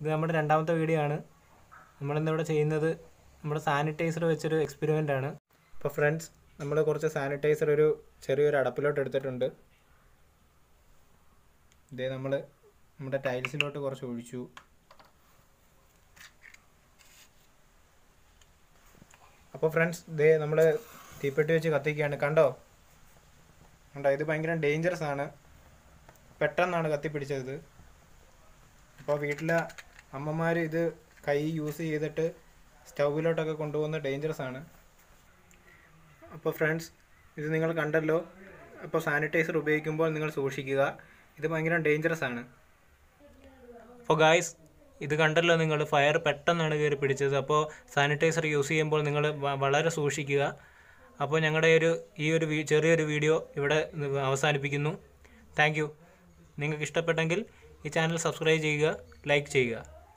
ഇത് നമ്മുടെ രണ്ടാമത്തെ വീഡിയോ ആണ്. നമ്മളിന്നിവിടെ ചെയ്യുന്നത് നമ്മുടെ സാനിറ്റൈസർ വെച്ചൊരു എക്സ്പെരിമെന്റ് ആണ്. അപ്പോൾ ഫ്രണ്ട്സ് നമ്മൾ കുറച്ച് സാനിറ്റൈസർ ഒരു ചെറിയൊരു അടപ്പിലോട്ട് എടുത്തിട്ടുണ്ട്. ഇതേ നമ്മൾ നമ്മുടെ ടൈൽസിലോട്ട് കുറച്ച് ഒഴിച്ചു. അപ്പോൾ ഫ്രണ്ട്സ് ഇതേ നമ്മൾ തീപ്പെട്ടി വെച്ച് കത്തിക്കുകയാണ്. കണ്ടോ? കണ്ടോ? ഇത് ഭയങ്കര ഡേഞ്ചറസ് ആണ്. പെട്ടെന്നാണ് കത്തിപ്പിടിച്ചത്. അപ്പോൾ വീട്ടിലെ അമ്മമാർ ഇത് കൈ യൂസ് ചെയ്തിട്ട് സ്റ്റൗവിലോട്ടൊക്കെ കൊണ്ടുപോകുന്ന ഡേഞ്ചറസ് ആണ്. അപ്പോൾ ഫ്രണ്ട്സ് ഇത് നിങ്ങൾ കണ്ടല്ലോ. അപ്പോൾ സാനിറ്റൈസർ ഉപയോഗിക്കുമ്പോൾ നിങ്ങൾ സൂക്ഷിക്കുക. ഇത് ഭയങ്കര ഡേഞ്ചറസ് ആണ്. അപ്പോൾ ഗായ്സ് ഇത് കണ്ടല്ലോ നിങ്ങൾ. ഫയർ പെട്ടെന്നാണ് കയറി പിടിച്ചത്. അപ്പോൾ സാനിറ്റൈസർ യൂസ് ചെയ്യുമ്പോൾ നിങ്ങൾ വളരെ സൂക്ഷിക്കുക. അപ്പോൾ ഞങ്ങളുടെ ഒരു ഈ ഒരു ചെറിയൊരു വീഡിയോ ഇവിടെ അവസാനിപ്പിക്കുന്നു. താങ്ക് നിങ്ങൾക്ക് ഇഷ്ടപ്പെട്ടെങ്കിൽ ഈ ചാനൽ സബ്സ്ക്രൈബ് ചെയ്യുക ലൈക്ക് ചെയ്യുക.